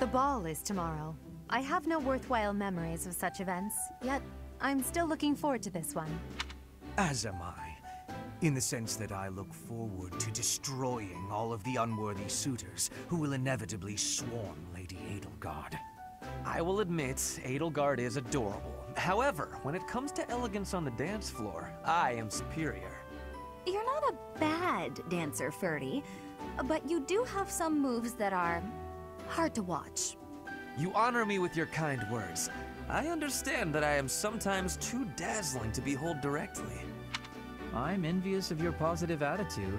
The ball is tomorrow. I have no worthwhile memories of such events, yet I'm still looking forward to this one. As am I. In the sense that I look forward to destroying all of the unworthy suitors who will inevitably swarm Lady Edelgard. I will admit, Edelgard is adorable. However, when it comes to elegance on the dance floor, I am superior. You're not a bad dancer, Ferdy, but you do have some moves that are hard to watch. You honor me with your kind words. I understand that I am sometimes too dazzling to behold directly. I'm envious of your positive attitude.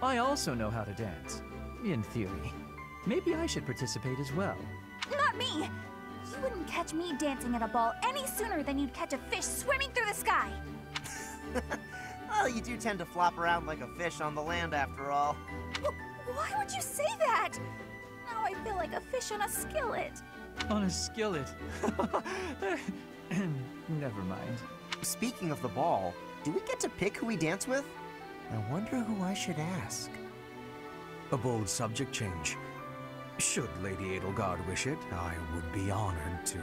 I also know how to dance, in theory. Maybe I should participate as well. Not me! You wouldn't catch me dancing at a ball any sooner than you'd catch a fish swimming through the sky! well, you do tend to flop around like a fish on the land after all. why would you say that? Now I feel like a fish on a skillet. On a skillet? Never mind. Speaking of the ball, do we get to pick who we dance with? I wonder who I should ask. A bold subject change. Should Lady Edelgard wish it, I would be honored to.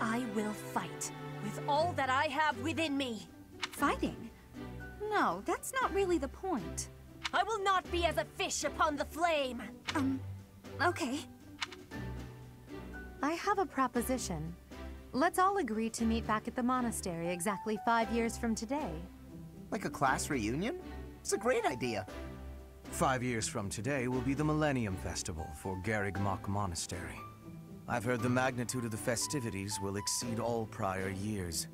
I will fight with all that I have within me. Fighting? No, that's not really the point. I will not be as a fish upon the flame. Um, okay. I have a proposition. Let's all agree to meet back at the monastery exactly five years from today. Like a class reunion? It's a great idea. Five years from today will be the Millennium Festival for Garreg Monastery. I've heard the magnitude of the festivities will exceed all prior years.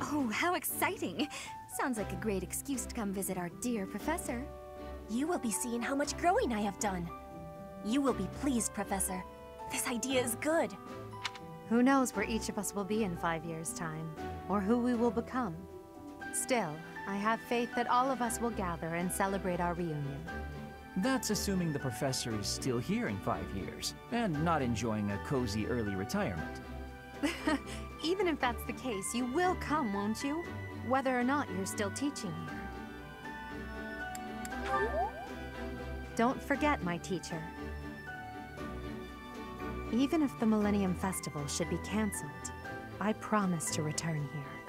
Oh, how exciting! Sounds like a great excuse to come visit our dear professor. You will be seeing how much growing I have done. You will be pleased, Professor. This idea is good. Who knows where each of us will be in five years' time, or who we will become. Still, I have faith that all of us will gather and celebrate our reunion. That's assuming the professor is still here in five years, and not enjoying a cozy early retirement. Even if that's the case, you will come, won't you? Whether or not you're still teaching here. Don't forget, my teacher. Even if the Millennium Festival should be cancelled, I promise to return here.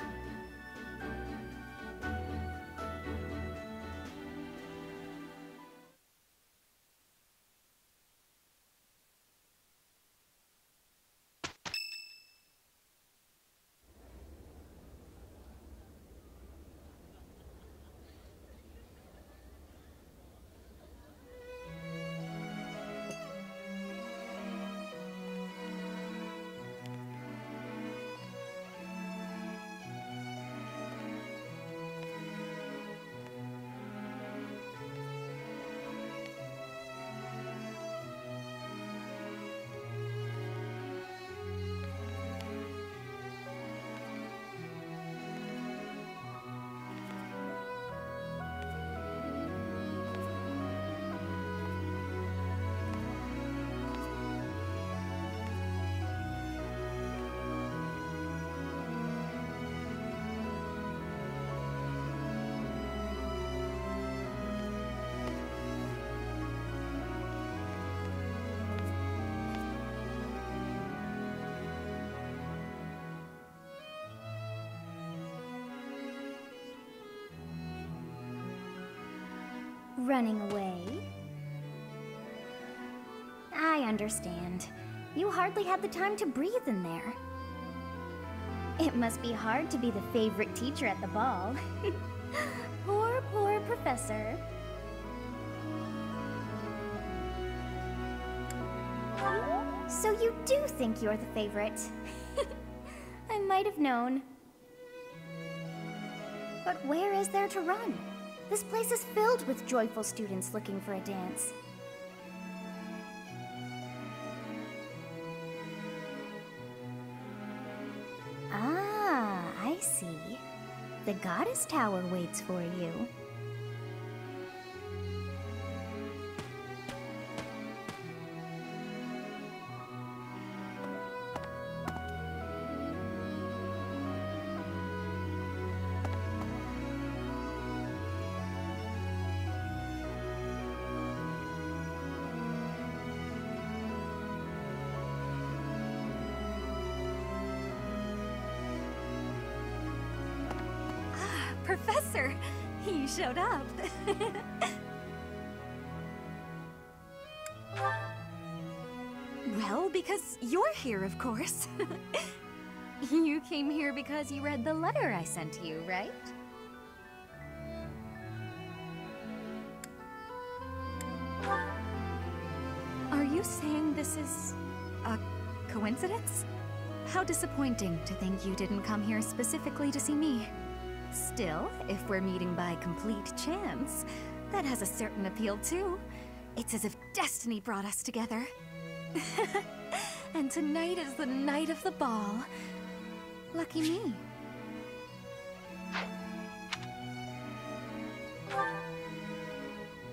Running away? I understand. You hardly had the time to breathe in there. It must be hard to be the favorite teacher at the ball. poor, poor professor. So you do think you're the favorite? I might have known. But where is there to run? This place is filled with joyful students looking for a dance. Ah, I see. The Goddess Tower waits for you. Course. you came here because you read the letter I sent you, right? Are you saying this is... a coincidence? How disappointing to think you didn't come here specifically to see me. Still, if we're meeting by complete chance, that has a certain appeal too. It's as if destiny brought us together. and tonight is the night of the ball. Lucky me.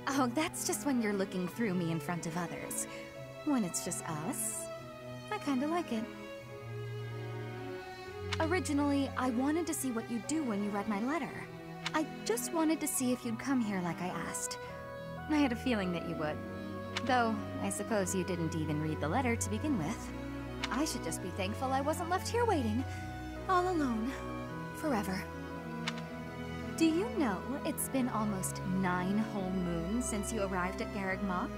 Oh, that's just when you're looking through me in front of others. When it's just us, I kinda like it. Originally, I wanted to see what you'd do when you read my letter. I just wanted to see if you'd come here like I asked. I had a feeling that you would. Though, I suppose you didn't even read the letter to begin with. I should just be thankful I wasn't left here waiting, all alone, forever. Do you know it's been almost nine whole moons since you arrived at Garreg Mach?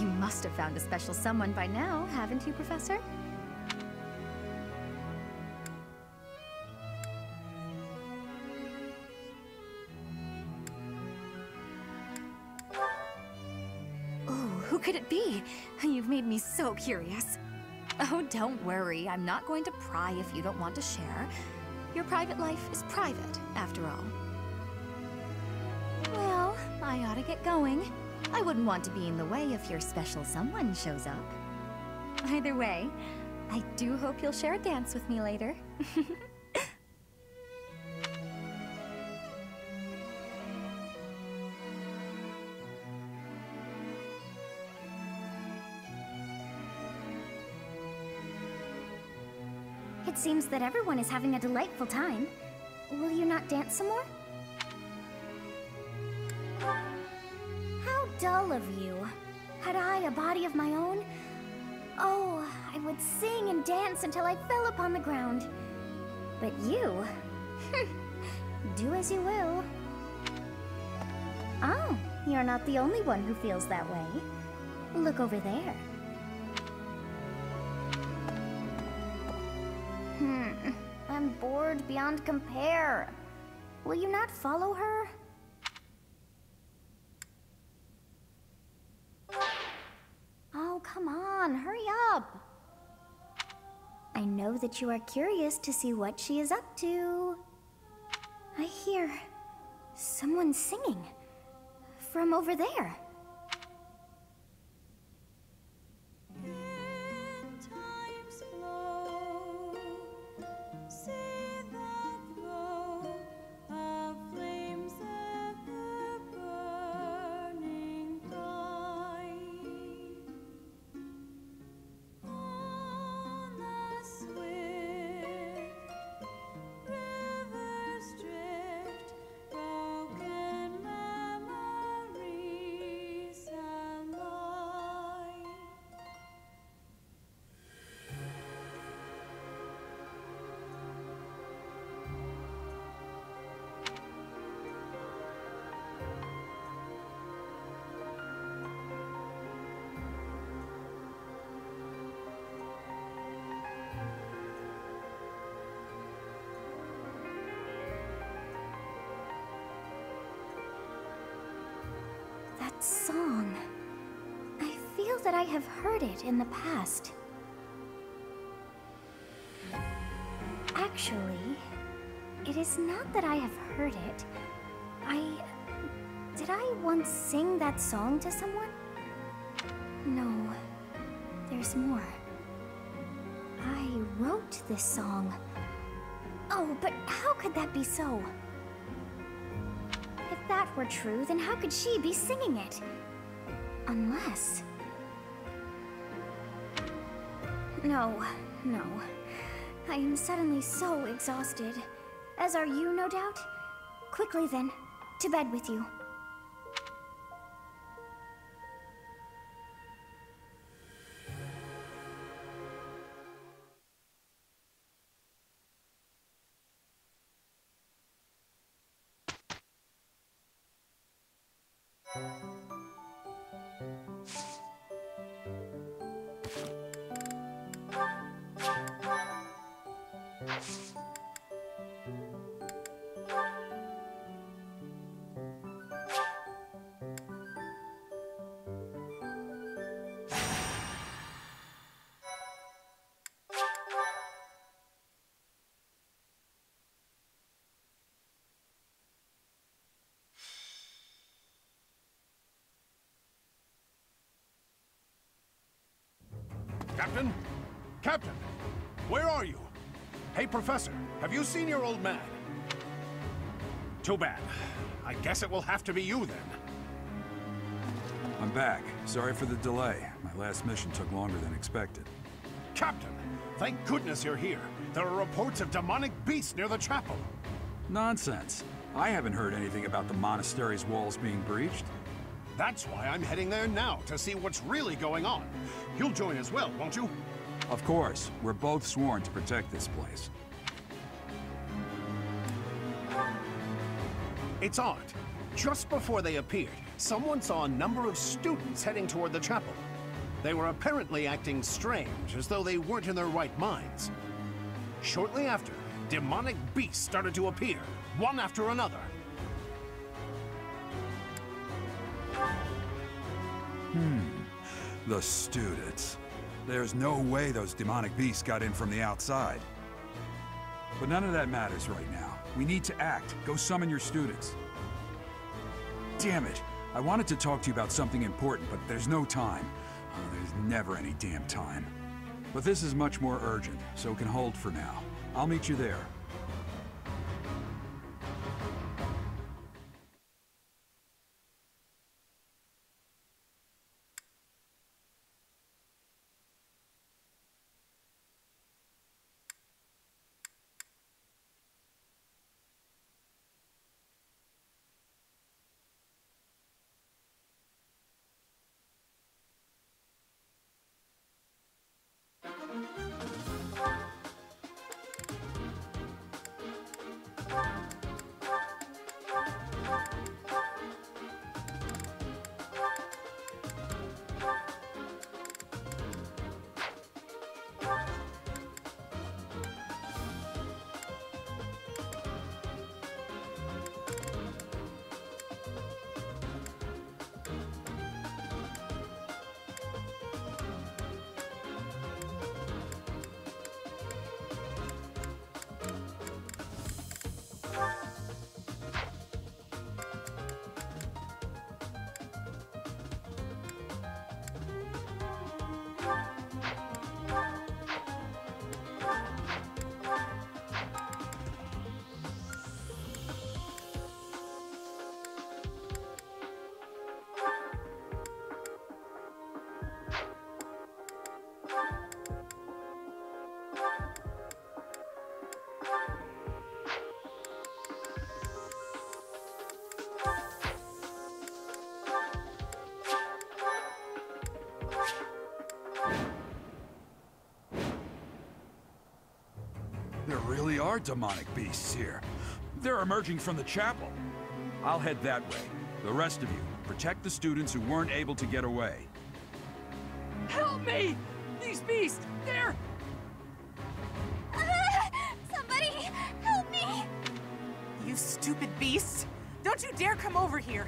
You must have found a special someone by now, haven't you, Professor? You've made me so curious. Oh, don't worry. I'm not going to pry if you don't want to share. Your private life is private, after all. Well, I ought to get going. I wouldn't want to be in the way if your special someone shows up. Either way, I do hope you'll share a dance with me later. Seems that everyone is having a delightful time. Will you not dance some more? How dull of you. Had I a body of my own? Oh, I would sing and dance until I fell upon the ground. But you... do as you will. Oh, you're not the only one who feels that way. Look over there. Bored beyond compare. Will you not follow her? Oh, come on, hurry up. I know that you are curious to see what she is up to. I hear someone singing from over there. Song. I feel that I have heard it in the past. Actually, it is not that I have heard it. I... Did I once sing that song to someone? No. There's more. I wrote this song. Oh, but how could that be so? That were true, then how could she be singing it? Unless... No, no. I am suddenly so exhausted. As are you, no doubt? Quickly then, to bed with you. Captain? Captain! Where are you? Hey, Professor, have you seen your old man? Too bad. I guess it will have to be you then. I'm back. Sorry for the delay. My last mission took longer than expected. Captain, thank goodness you're here. There are reports of demonic beasts near the chapel. Nonsense. I haven't heard anything about the monastery's walls being breached. That's why I'm heading there now, to see what's really going on. You'll join as well, won't you? Of course. We're both sworn to protect this place. It's odd. Just before they appeared, someone saw a number of students heading toward the chapel. They were apparently acting strange, as though they weren't in their right minds. Shortly after, demonic beasts started to appear, one after another. The students. There's no way those demonic beasts got in from the outside. But none of that matters right now. We need to act. Go summon your students. Damn it. I wanted to talk to you about something important, but there's no time. Oh, there's never any damn time. But this is much more urgent, so it can hold for now. I'll meet you. There are demonic beasts here. They're emerging from the chapel. I'll head that way. The rest of you, protect the students who weren't able to get away. Help me! These beasts, they're... Somebody, help me! You stupid beast! Don't you dare come over here!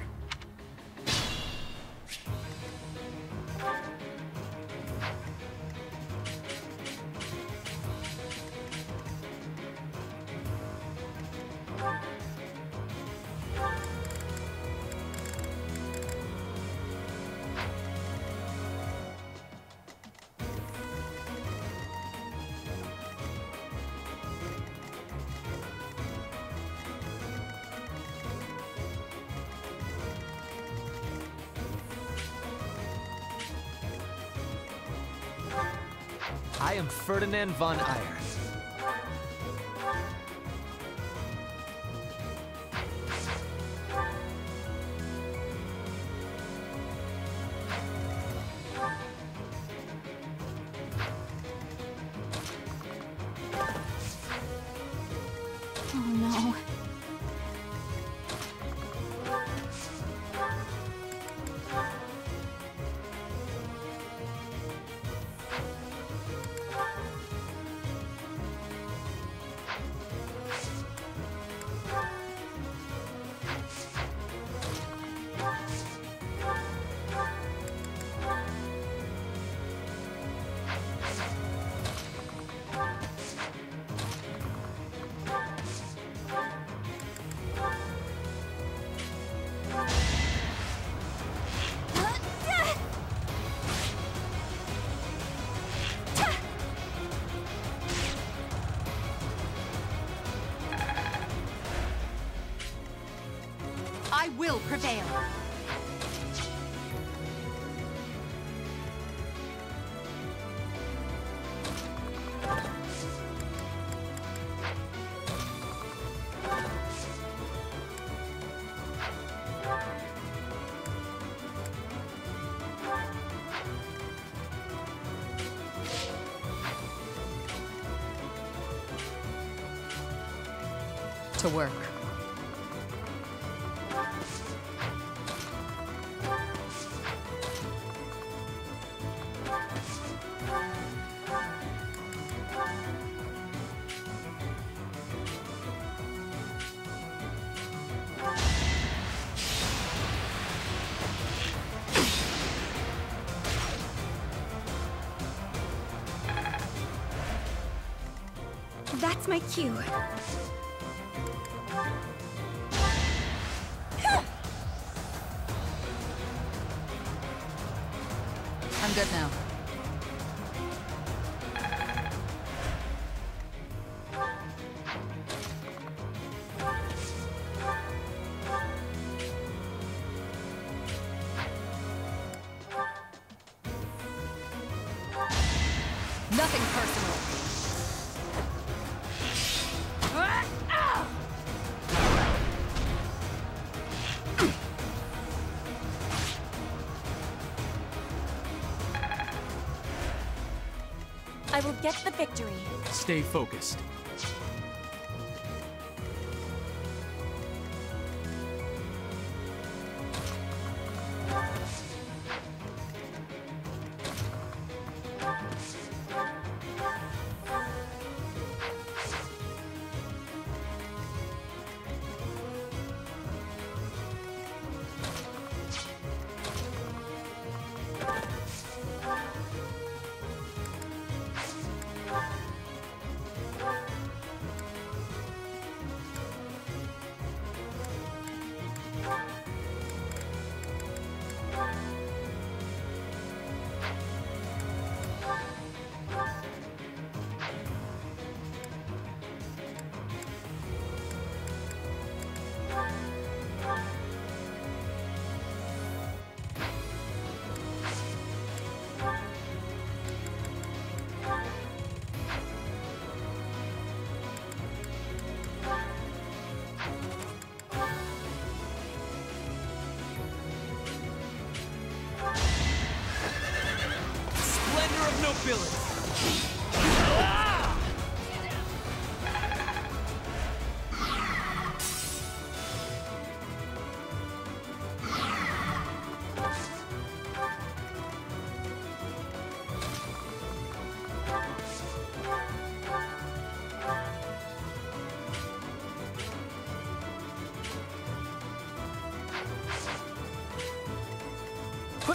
Ferdinand von Aegir. Will prevail. That's my cue. I'm good now. I will get the victory. Stay focused.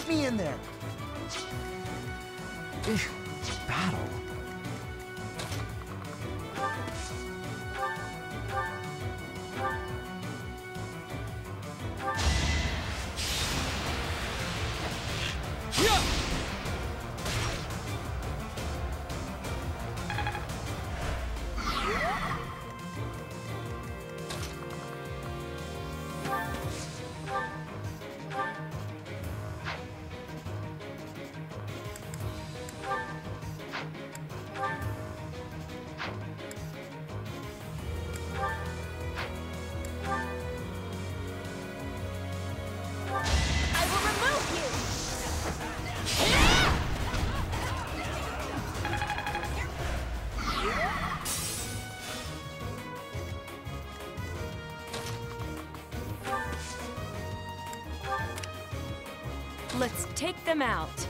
Me in there. Them out.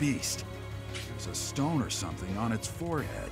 Beast. There's a stone or something on its forehead.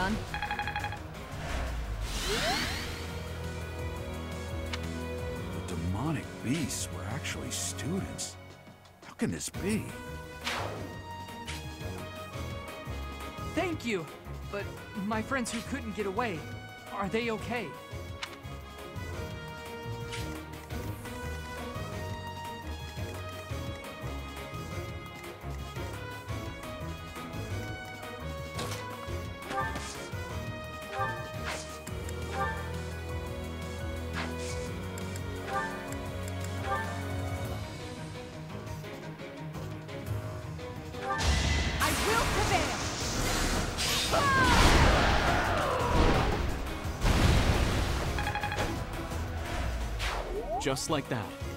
Done? The demonic beasts were actually students. How can this be? Thank you! But my friends who couldn't get away, are they okay? Just like that.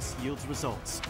Practice yields results.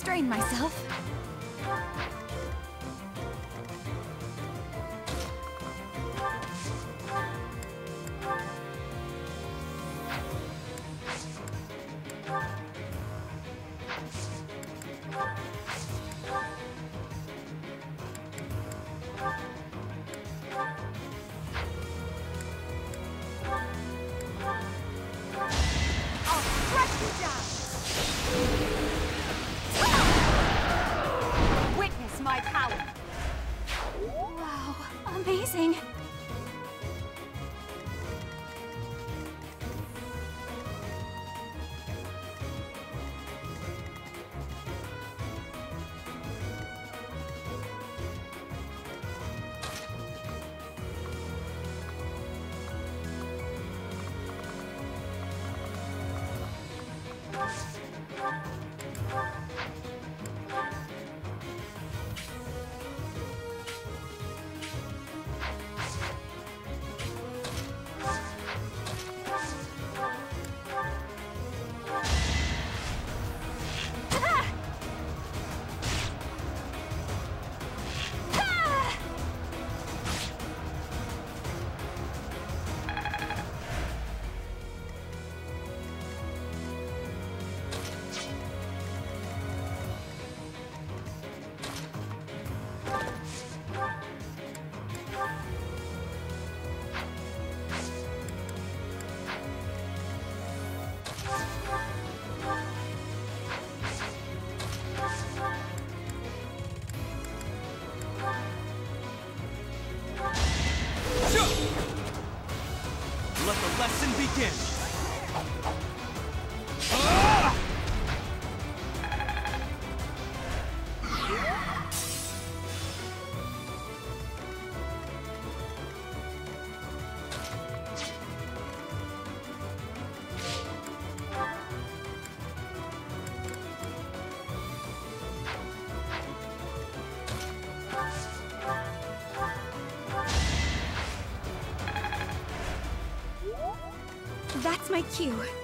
Strain myself. I'll crush you down! Power! Wow, amazing! Let the lesson begin. That's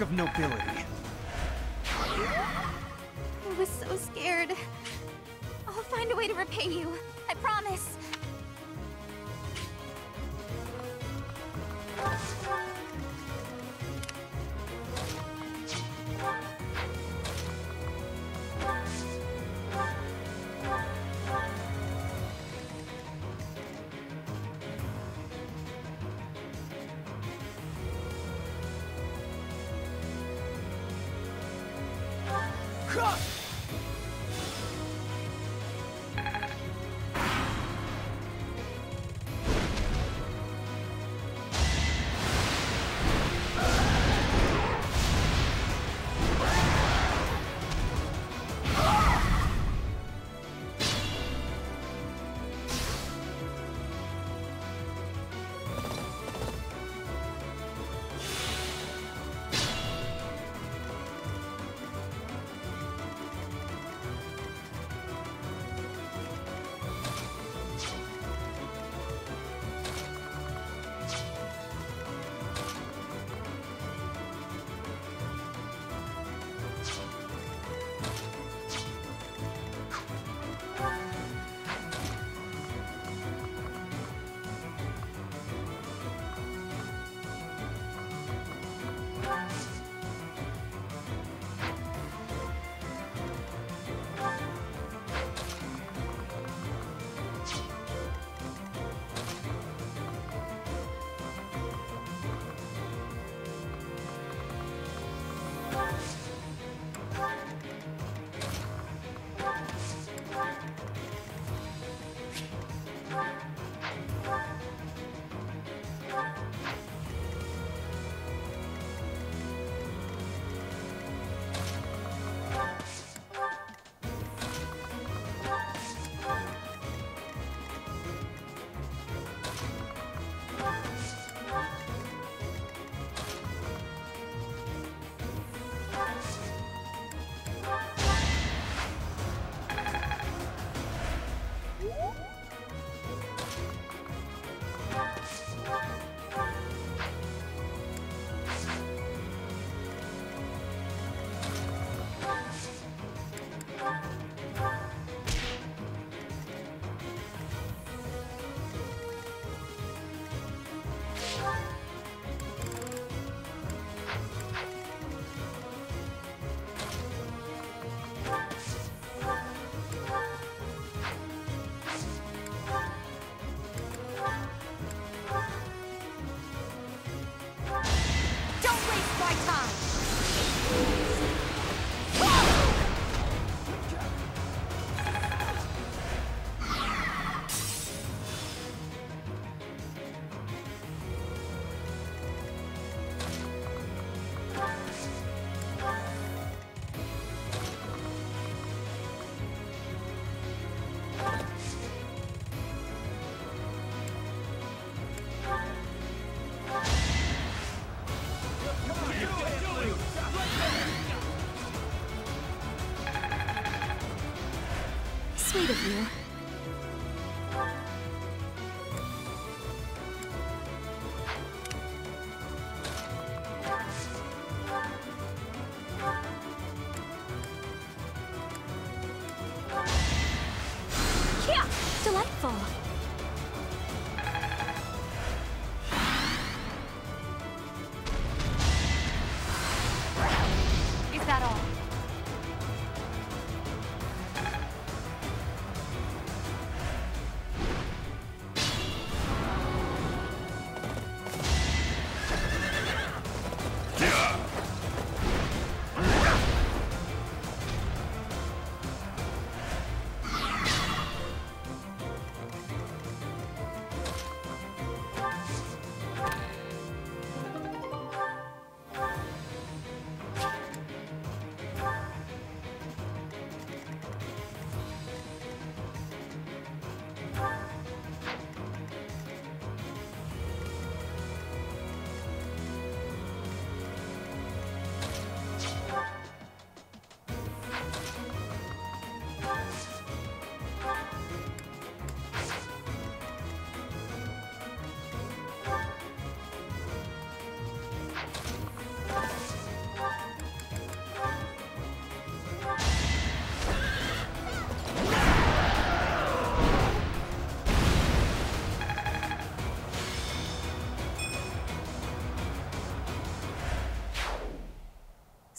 of nobility.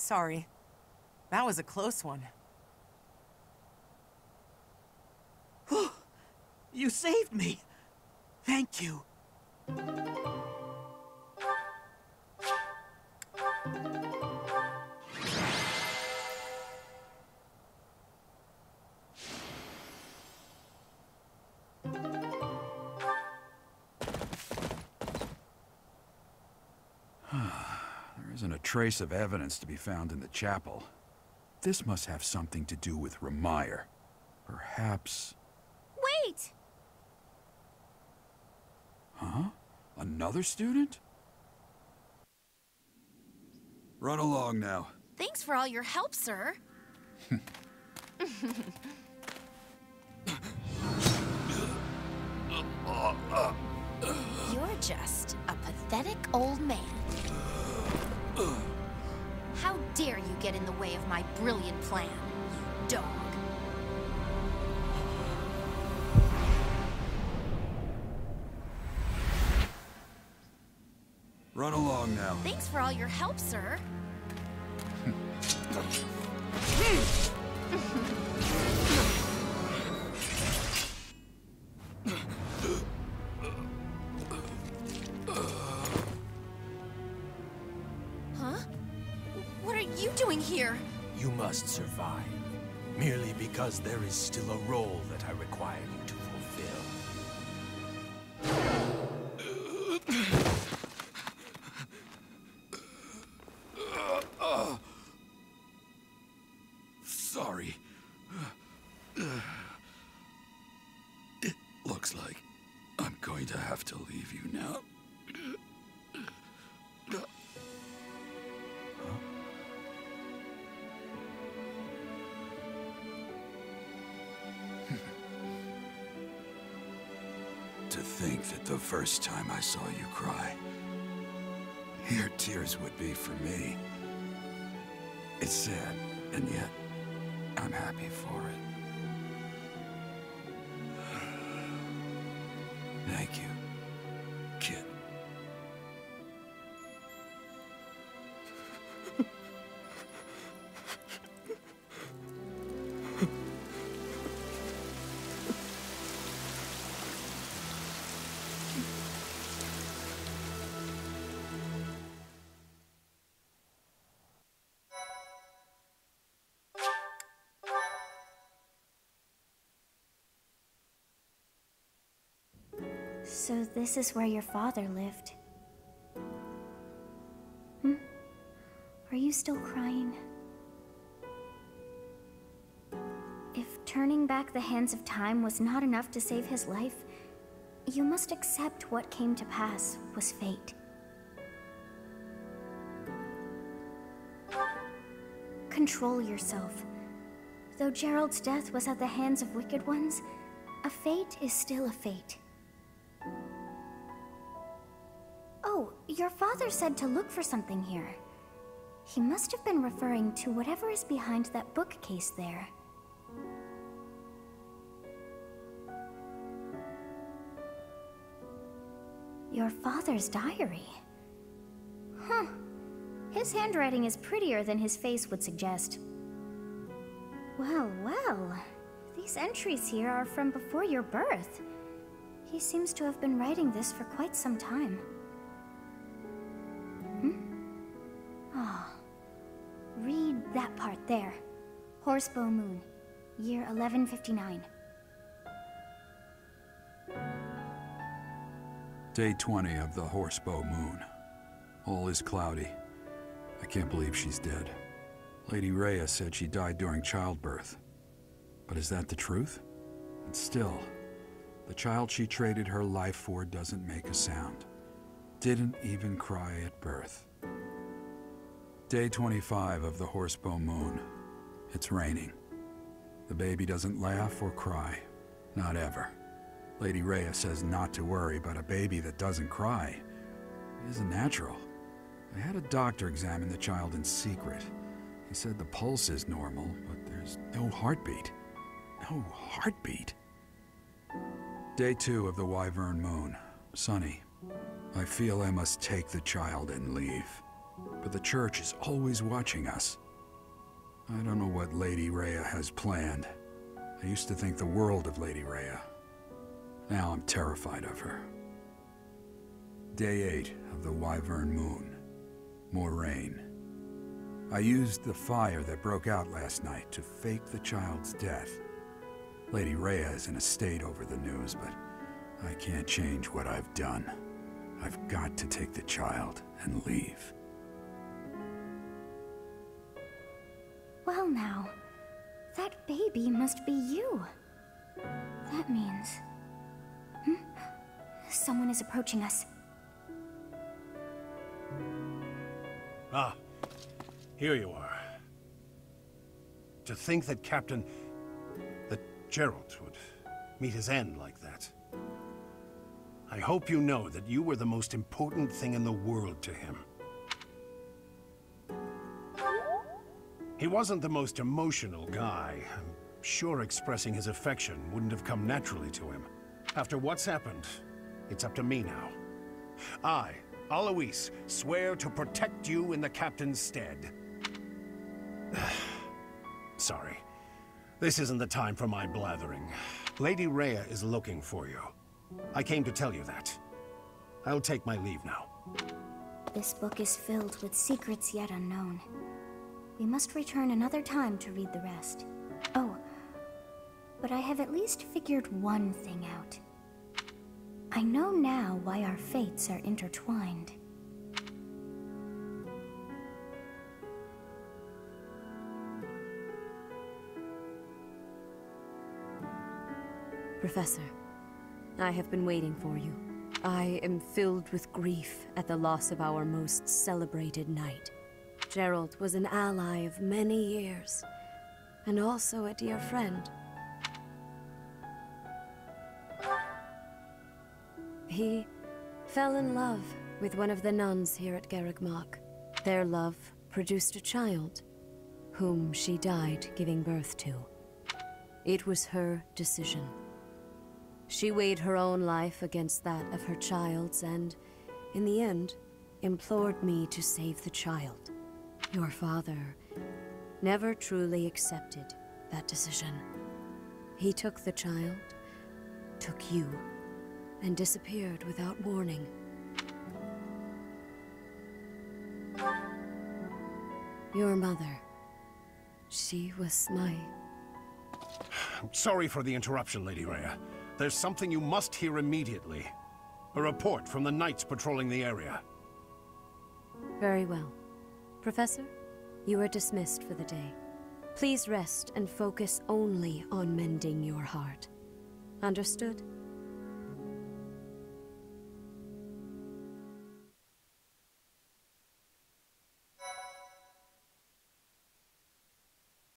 Sorry. That was a close one. You saved me! Thank you. Trace of evidence to be found in the chapel. This must have something to do with Remire. Perhaps... Wait! Huh? Another student? Run along now. Thanks for all your help, sir. You're just a pathetic old man. How dare you get in the way of my brilliant plan, you dog. Run along now. Thanks for all your help, sir. because there is still a role that I require to think that the first time I saw you cry, your tears would be for me. It's sad, and yet I'm happy for it. So this is where your father lived. Hmm? Are you still crying? If turning back the hands of time was not enough to save his life, you must accept what came to pass was fate. Control yourself. Though Jeralt's death was at the hands of wicked ones, a fate is still a fate. Your father said to look for something here. He must have been referring to whatever is behind that bookcase there. Your father's diary. Huh. His handwriting is prettier than his face would suggest. Well, well. These entries here are from before your birth. He seems to have been writing this for quite some time. Ah. Oh. Read that part there. Horsebow Moon, year 1159. Day 20 of the Horsebow Moon. All is cloudy. I can't believe she's dead. Lady Rhea said she died during childbirth. But is that the truth? And still, the child she traded her life for doesn't make a sound. Didn't even cry at birth. Day 25 of the Horsebow Moon. It's raining. The baby doesn't laugh or cry. Not ever. Lady Rhea says not to worry, but a baby that doesn't cry isn't natural. I had a doctor examine the child in secret. He said the pulse is normal, but there's no heartbeat. No heartbeat. Day two of the Wyvern Moon. Sunny. I feel I must take the child and leave. But the church is always watching us. I don't know what Lady Rhea has planned. I used to think the world of Lady Rhea. Now I'm terrified of her. Day 8 of the Wyvern Moon. More rain. I used the fire that broke out last night to fake the child's death. Lady Rhea is in a state over the news, but I can't change what I've done. I've got to take the child and leave. Well now, that baby must be you. That means... Hmm? Someone is approaching us. Ah, here you are. To think that Captain... that Jeralt would meet his end like that. I hope you know that you were the most important thing in the world to him. He wasn't the most emotional guy. I'm sure expressing his affection wouldn't have come naturally to him. After what's happened, it's up to me now. I, Alois, swear to protect you in the captain's stead. Sorry. This isn't the time for my blathering. Lady Rhea is looking for you. I came to tell you that. I'll take my leave now. This book is filled with secrets yet unknown. We must return another time to read the rest. Oh, but I have at least figured one thing out. I know now why our fates are intertwined. Professor, I have been waiting for you. I am filled with grief at the loss of our most celebrated knight. Jeralt was an ally of many years, and also a dear friend. He fell in love with one of the nuns here at Garreg Their love produced a child, whom she died giving birth to. It was her decision. She weighed her own life against that of her child's and, in the end, implored me to save the child. Your father never truly accepted that decision. He took the child, took you, and disappeared without warning. Your mother, she was my... I'm Sorry for the interruption, Lady Rhea. There's something you must hear immediately. A report from the knights patrolling the area. Very well. Professor, you are dismissed for the day. Please rest and focus only on mending your heart. Understood?